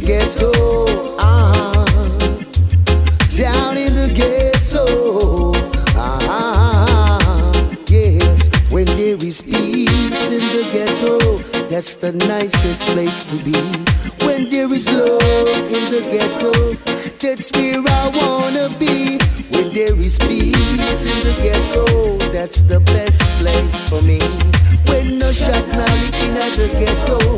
ghetto. Uh-huh. Down in the ghetto. Uh-huh. Yes, when there is peace in the ghetto, that's the nicest place to be. When there is love in the ghetto, that's where I wanna be. When there is peace in the ghetto, that's the best place for me. When no shot now, you at the ghetto.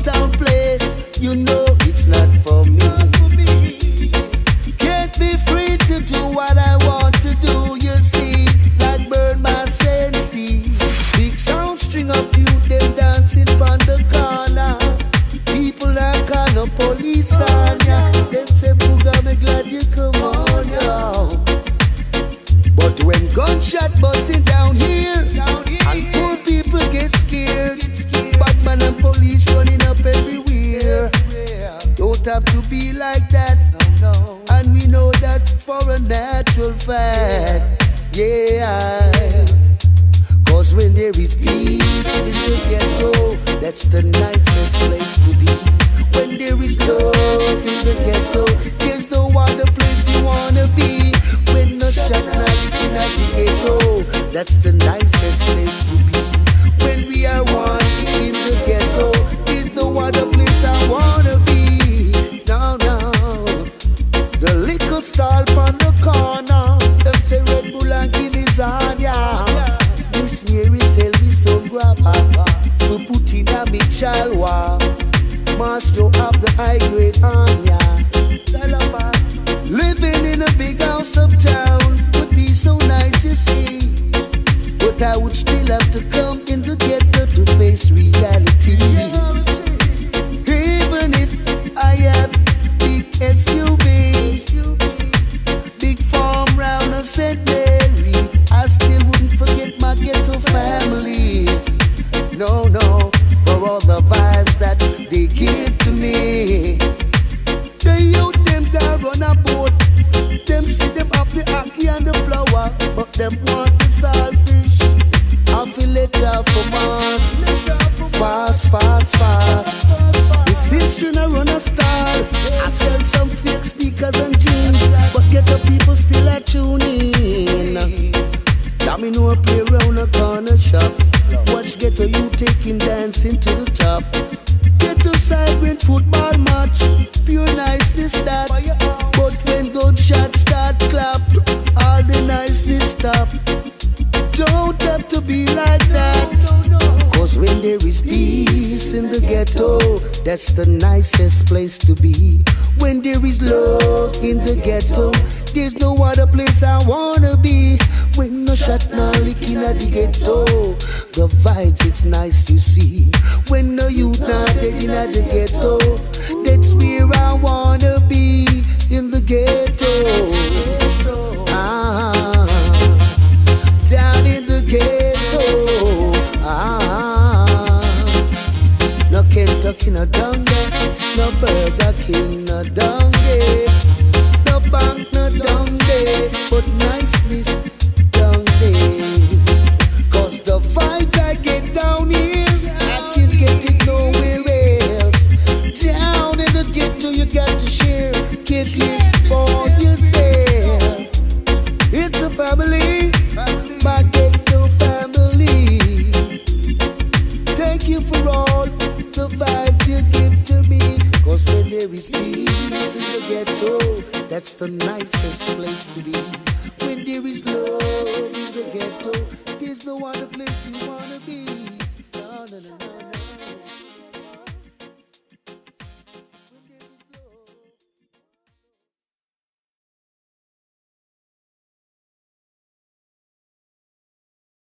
Uptown place, you know it's not for me. Can't be free to do what I want have to be like that, and we know that for a natural fact. Yeah. Cause when there is peace in the ghetto, that's the nicest place to be. But I would still have to come in the ghetto to face reality. Even if I have big SUVs, big farm round a St. Mary, I still wouldn't forget my ghetto family. No, no, for all the vibes that they give to me. The youth them can run a boat, them see them up the ackee and the flower, but them Watch you taking dancing to the top. Ghetto side when football match, pure niceness that. But when gunshots start clap, all the niceness stop. Don't have to be like that. Cause when there is peace in the ghetto, that's the nicest place to be. When there is love in the ghetto, there's no other place I wanna be. When no shot no licking at the ghetto, the vibes it's nice to see. When no youth not dead in the ghetto, that's where I wanna be in the ghetto. Ah down in the ghetto. Ah, no Kentucky, no down there, no Burger King, no down there, no bank, no down there, but niceness to share, get it for yourself. It's a family, my ghetto family. Thank you for all the vibes you give to me. Cause when there is peace in the ghetto, that's the nicest place to be.